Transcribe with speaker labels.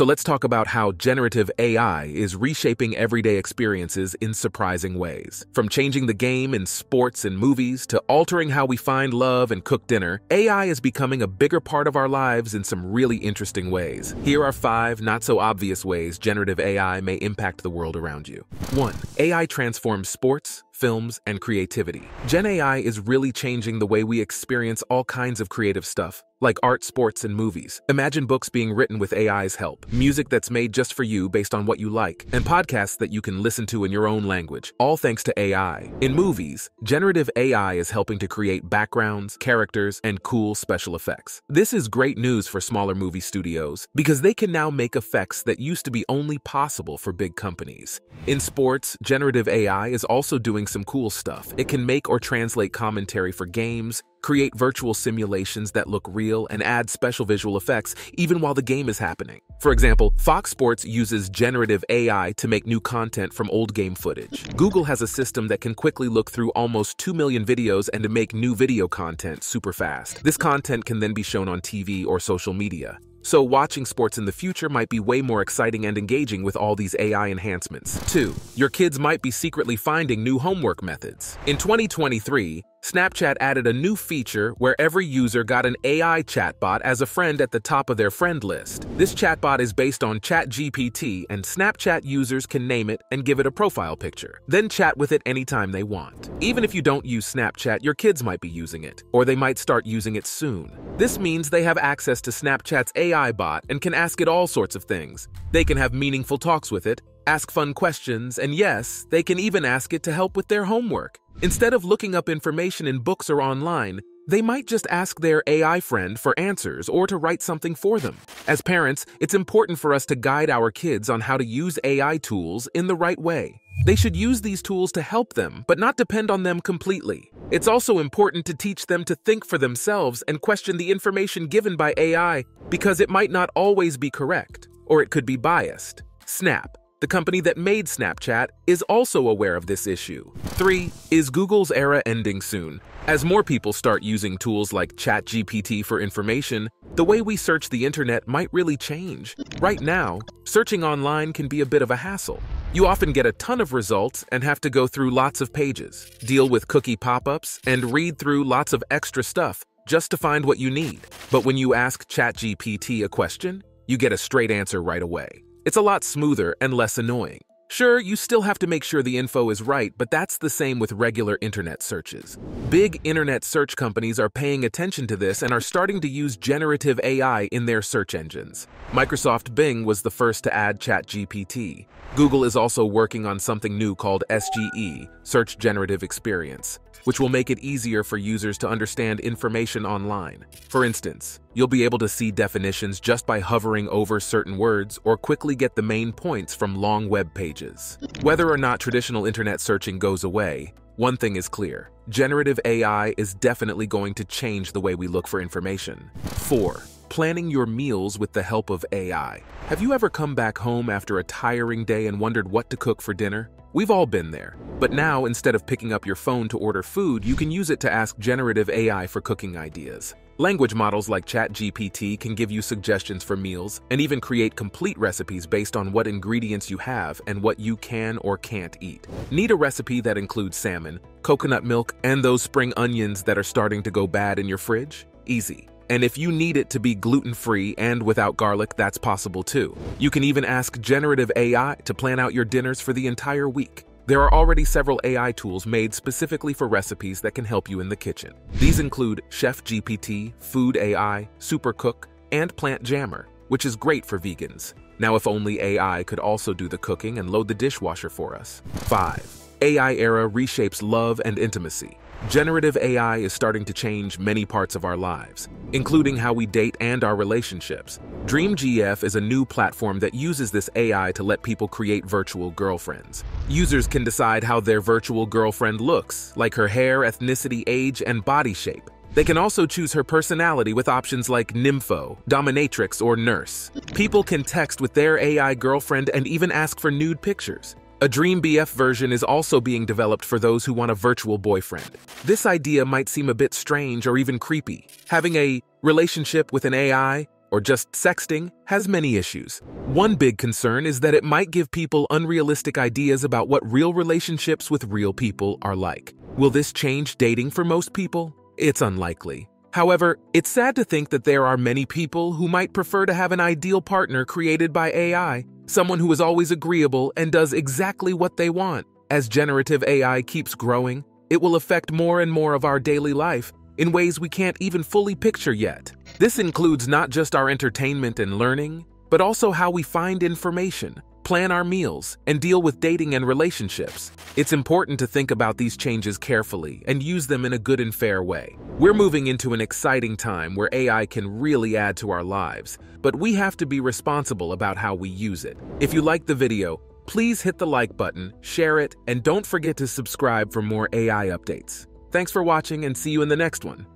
Speaker 1: So let's talk about how generative AI is reshaping everyday experiences in surprising ways. From changing the game in sports and movies to altering how we find love and cook dinner, AI is becoming a bigger part of our lives in some really interesting ways. Here are five not so obvious ways generative AI may impact the world around you. 1. AI transforms sports, films, and creativity. Gen AI is really changing the way we experience all kinds of creative stuff, like art, sports, and movies. Imagine books being written with AI's help, music that's made just for you based on what you like, and podcasts that you can listen to in your own language, all thanks to AI. In movies, generative AI is helping to create backgrounds, characters, and cool special effects. This is great news for smaller movie studios because they can now make effects that used to be only possible for big companies. In sports, generative AI is also doing some cool stuff. It can make or translate commentary for games, create virtual simulations that look real, and add special visual effects even while the game is happening. For example, Fox Sports uses generative AI to make new content from old game footage. Google has a system that can quickly look through almost 2 million videos and to make new video content super fast. This content can then be shown on TV or social media. So watching sports in the future might be way more exciting and engaging with all these AI enhancements. 2. Your kids might be secretly finding new homework methods. In 2023, Snapchat added a new feature where every user got an AI chatbot as a friend at the top of their friend list. This chatbot is based on ChatGPT, and Snapchat users can name it and give it a profile picture, then chat with it anytime they want. Even if you don't use Snapchat, your kids might be using it, or they might start using it soon. This means they have access to Snapchat's AI bot and can ask it all sorts of things. They can have meaningful talks with it, ask fun questions, and yes, they can even ask it to help with their homework. Instead of looking up information in books or online, they might just ask their AI friend for answers or to write something for them. As parents, it's important for us to guide our kids on how to use AI tools in the right way. They should use these tools to help them, but not depend on them completely. It's also important to teach them to think for themselves and question the information given by AI because it might not always be correct, or it could be biased. Snap, the company that made Snapchat, is also aware of this issue. 3. Is Google's era ending soon? As more people start using tools like ChatGPT for information, the way we search the internet might really change. Right now, searching online can be a bit of a hassle. You often get a ton of results and have to go through lots of pages, deal with cookie pop-ups, and read through lots of extra stuff just to find what you need. But when you ask ChatGPT a question, you get a straight answer right away. It's a lot smoother and less annoying. Sure, you still have to make sure the info is right, but that's the same with regular internet searches. Big internet search companies are paying attention to this and are starting to use generative AI in their search engines. Microsoft Bing was the first to add ChatGPT. Google is also working on something new called SGE, Search Generative Experience which will make it easier for users to understand information online. For instance, you'll be able to see definitions just by hovering over certain words or quickly get the main points from long web pages. Whether or not traditional internet searching goes away, one thing is clear. Generative AI is definitely going to change the way we look for information. 4 planning your meals with the help of AI. Have you ever come back home after a tiring day and wondered what to cook for dinner? We've all been there. But now, instead of picking up your phone to order food, you can use it to ask generative AI for cooking ideas. Language models like ChatGPT can give you suggestions for meals and even create complete recipes based on what ingredients you have and what you can or can't eat. Need a recipe that includes salmon, coconut milk, and those spring onions that are starting to go bad in your fridge? Easy. And if you need it to be gluten-free and without garlic, that's possible too. You can even ask generative AI to plan out your dinners for the entire week. There are already several AI tools made specifically for recipes that can help you in the kitchen. These include Chef GPT, Food AI, Supercook, and Plant Jammer, which is great for vegans. Now if only AI could also do the cooking and load the dishwasher for us. 5. AI era reshapes love and intimacy. Generative AI is starting to change many parts of our lives, including how we date and our relationships. DreamGF is a new platform that uses this AI to let people create virtual girlfriends. Users can decide how their virtual girlfriend looks, like her hair, ethnicity, age, and body shape. They can also choose her personality with options like Nympho, Dominatrix, or Nurse. People can text with their AI girlfriend and even ask for nude pictures. A Dream BF version is also being developed for those who want a virtual boyfriend. This idea might seem a bit strange or even creepy. Having a relationship with an AI or just sexting has many issues. One big concern is that it might give people unrealistic ideas about what real relationships with real people are like. Will this change dating for most people? It's unlikely. However, it's sad to think that there are many people who might prefer to have an ideal partner created by AI, someone who is always agreeable and does exactly what they want. As generative AI keeps growing, it will affect more and more of our daily life in ways we can't even fully picture yet. This includes not just our entertainment and learning, but also how we find information, plan our meals, and deal with dating and relationships. It's important to think about these changes carefully and use them in a good and fair way. We're moving into an exciting time where AI can really add to our lives, but we have to be responsible about how we use it. If you liked the video, please hit the like button, share it, and don't forget to subscribe for more AI updates. Thanks for watching and see you in the next one.